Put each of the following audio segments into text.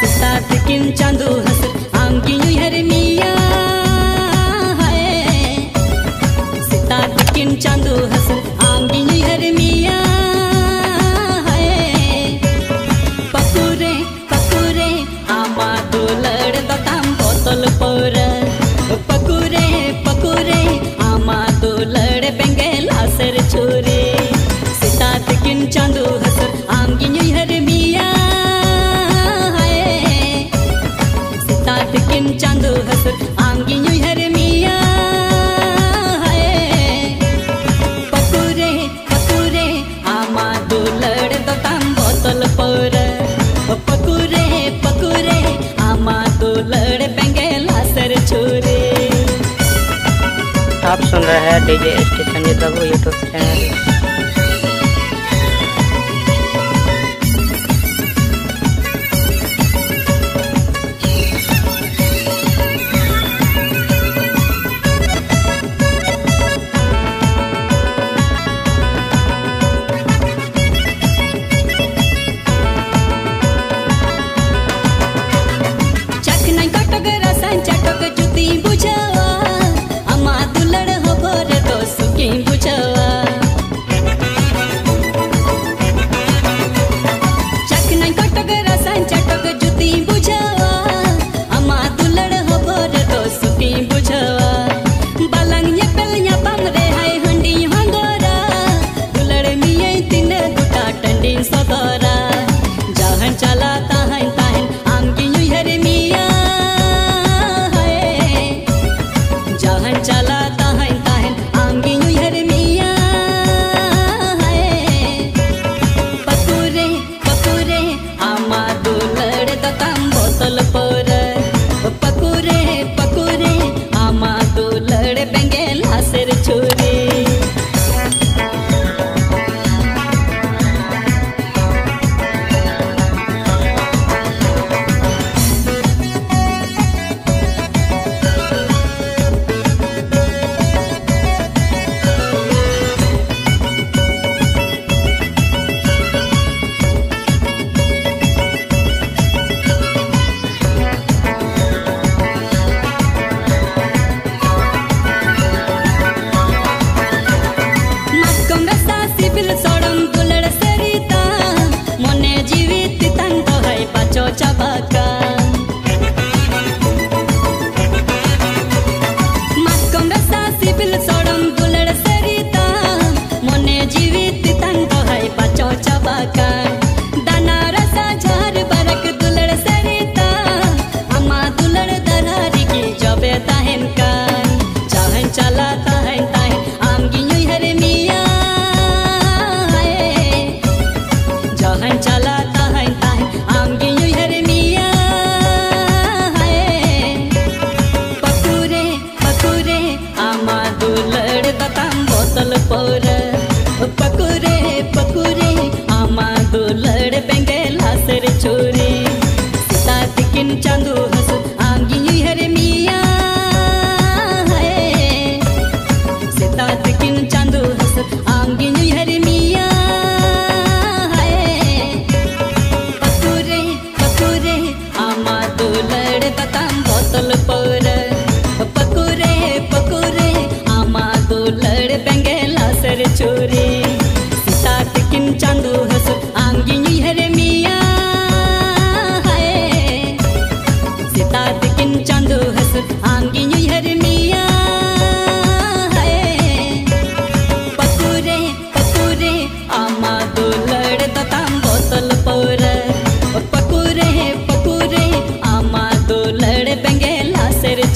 सितार किन चंदू आप सुन रहे हैं डीजे स्टेशन ये यूट्यूब चैनल। चांदू हस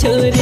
छोरे